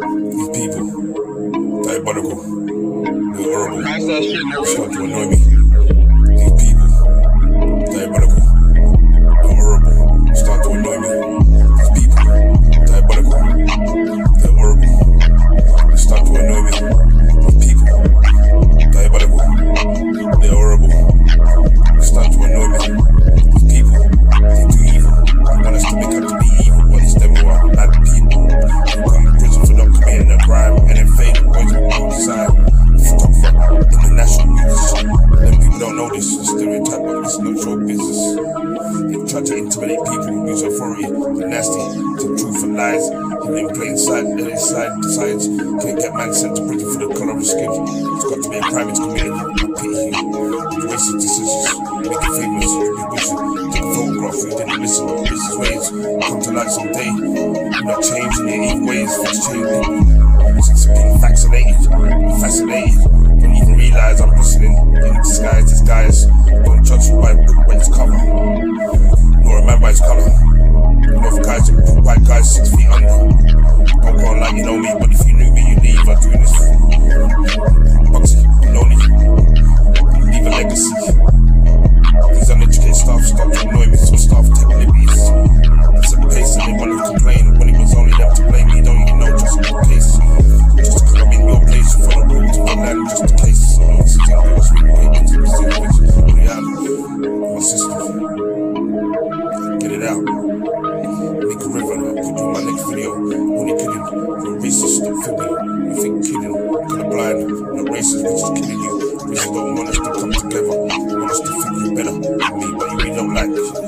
These people, diabolical, horrible. Pass that shit, nigga. Start to annoy me. It's not your business. They try to intimidate people, who use authority, they're nasty, to truth and lies. Even in plain sight, they inside the science can't get man sent to prison for the color of skin. It's got to be a it's committed. I pity you. Wasted decisions, make it famous, you be wishing. Take a photograph, you didn't listen. Is ways come to light someday. You're not changing your evil ways, fix change. Since being vaccinated, I'm fascinated. Don't even realize I'm guys six feet under. Don't go like you know me, but if you knew me, you leave. I'm doing this. Boxing, lonely. Leave a legacy. These uneducated staff start to annoy me, so staff take liberties. The pace and they want to complain when it was only them to blame. You don't even know just in case. Just because I'm in your place, you follow rules to your land just in case. Papers, to see reality. My sister, video. Only kidding, you're racist, stop fibbing. You think kidding, colorblind, not racist, which is killing you. Racists don't want us to come together, want us to think you better me, but you really don't like